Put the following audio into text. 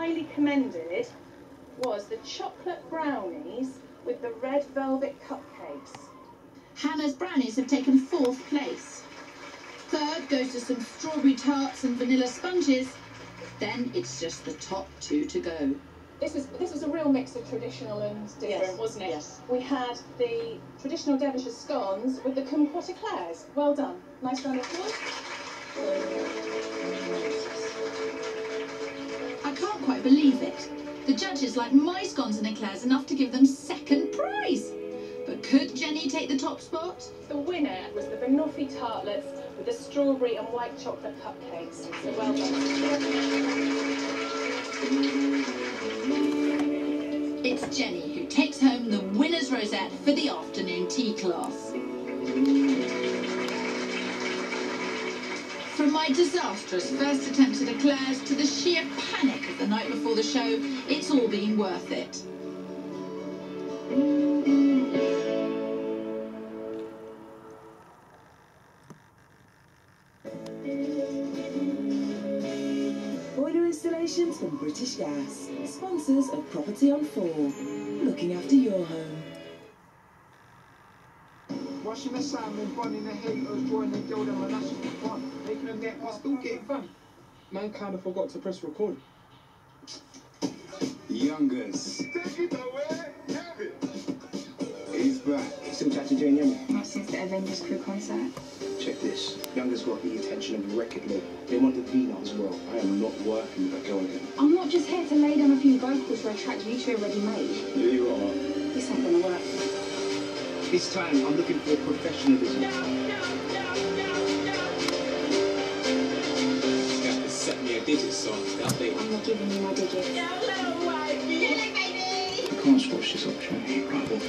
highly commended was the chocolate brownies with the red velvet cupcakes. Hannah's brownies have taken fourth place. Third goes to some strawberry tarts and vanilla sponges. Then it's just the top two to go. This was this was a real mix of traditional and different, Yes, wasn't it? yes. We had the traditional Devonshire scones with the kumquat eclairs. Well done. Nice round of applause. Can't believe it. The judges like my scones and eclairs enough to give them second prize. But could Jenny take the top spot? The winner was the banoffee tartlets with the strawberry and white chocolate cupcakes. So well done. It's Jenny who takes home the winner's rosette for the afternoon tea class. From my disastrous first attempt at eclairs to the sheer panic of the night before the show, it's all been worth it. Boiler installations from British Gas, sponsors of Property on 4, looking after your home. Washing the salmon, bunning the haters, drawing the girl them and that's for fun. Making them get but still getting fun. Man kind of forgot to press record. Youngers, Take it away, have it. he's back. Still chatting to you and Not since the Avengers crew concert. Check this. Youngers got the attention of a record label. They want the Vina as well. I am not working with a girl again. I'm not just here to lay down a few vocals for a track you two already made. Yeah, you are. This ain't gonna work. This time, I'm looking for professionalism. Got the set me a digit song. That big. I'm not giving you my digits. You can't squash this opportunity. Right, well,